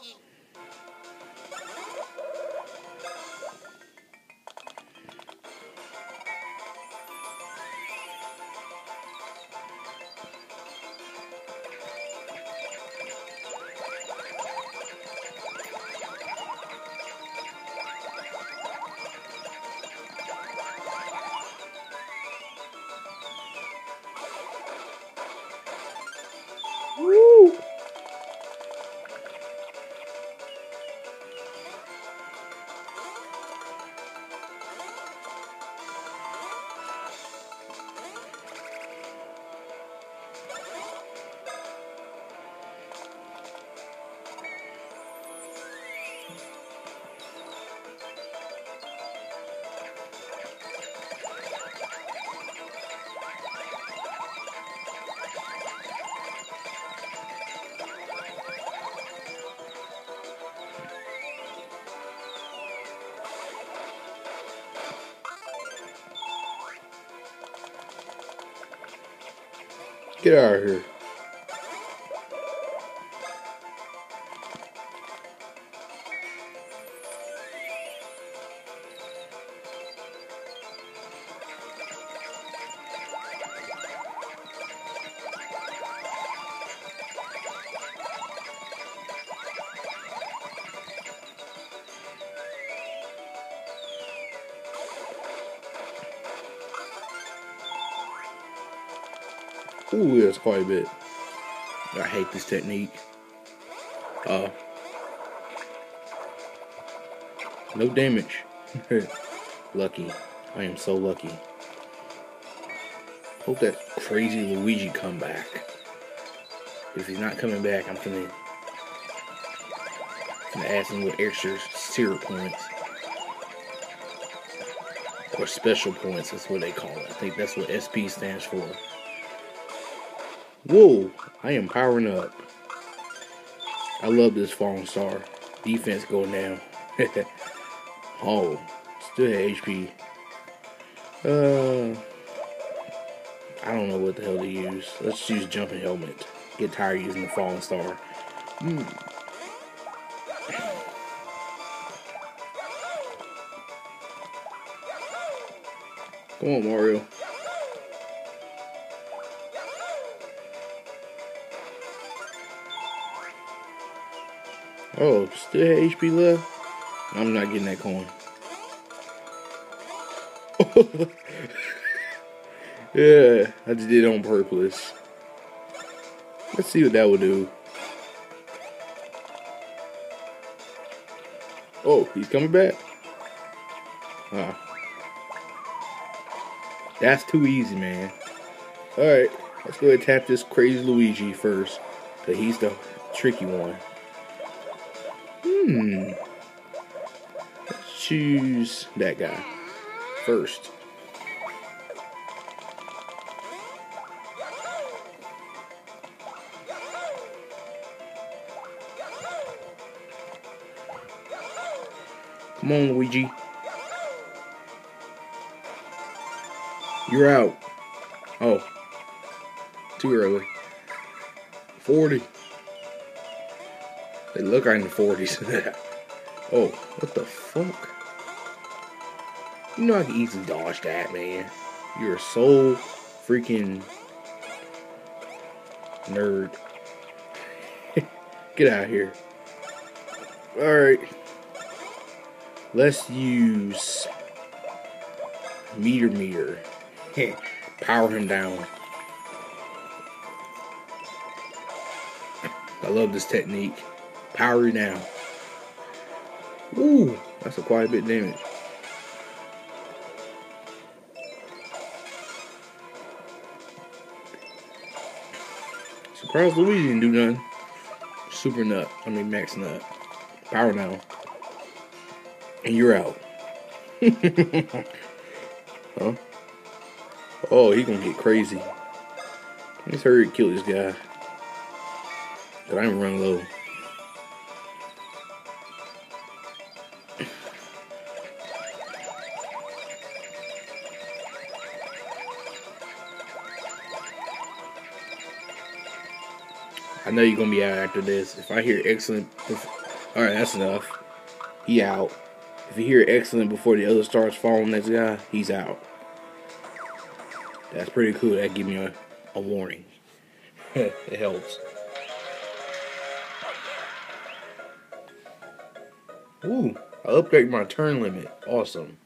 lucky. Get out of here. Ooh, that's quite a bit. I hate this technique. Uh, no damage. lucky. I am so lucky. Hope that crazy Luigi come back. If he's not coming back, I'm gonna, gonna add some little extra syrup points. Or special points, that's what they call it. I think that's what SP stands for. Whoa, I am powering up. I love this falling star. Defense going down. oh, still had HP. Uh, I don't know what the hell to use. Let's use jumping helmet. Get tired using the falling star. Hmm. Come on, Mario. Oh, still had HP left? I'm not getting that coin. yeah, I just did it on purpose. Let's see what that would do. Oh, he's coming back. Ah. That's too easy, man. Alright, let's go ahead and tap this crazy Luigi first. Cause he's the tricky one. Hmm. Let's choose that guy first. Come on, Luigi. You're out. Oh. Too early. 40. They look like in the 40s. oh, what the fuck? You know I can easily dodge that, man. You're so freaking nerd. Get out of here. Alright. Let's use meter meter. Power him down. I love this technique. Power down. Ooh, that's a quite a bit damage. Surprised Luigi didn't do nothing. Super nut. I mean max nut. Power now. And you're out. huh? Oh, he gonna get crazy. Let's hurry and kill this guy. But I'm running low. I know you're gonna be out after this. If I hear excellent, Alright, that's enough. He out. If you hear excellent before the other starts following this guy, he's out. That's pretty cool. That give me a, a warning. it helps. Ooh, I upgrade my turn limit. Awesome.